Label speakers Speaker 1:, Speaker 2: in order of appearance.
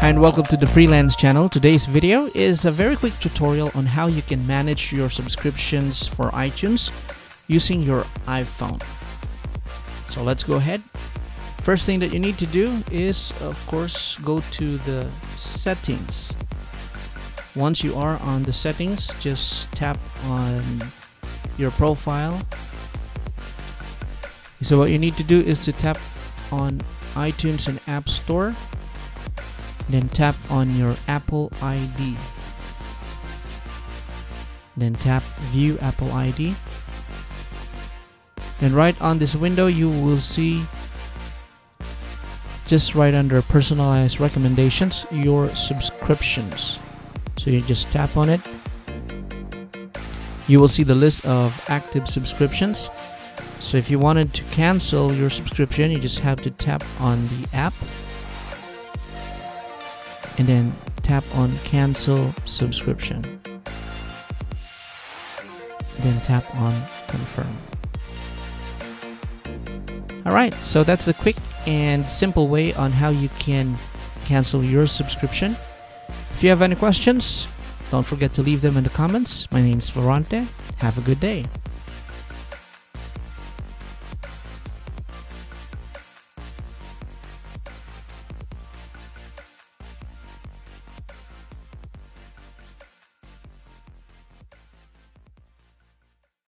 Speaker 1: and welcome to the Freelance channel. Today's video is a very quick tutorial on how you can manage your subscriptions for iTunes using your iPhone. So let's go ahead. First thing that you need to do is, of course, go to the settings. Once you are on the settings, just tap on your profile. So what you need to do is to tap on iTunes and App Store then tap on your Apple ID then tap view Apple ID then right on this window you will see just right under personalized recommendations your subscriptions. So you just tap on it. You will see the list of active subscriptions. So if you wanted to cancel your subscription you just have to tap on the app and then tap on cancel subscription. Then tap on confirm. Alright so that's a quick and simple way on how you can cancel your subscription. If you have any questions don't forget to leave them in the comments. My name is Florante. Have a good day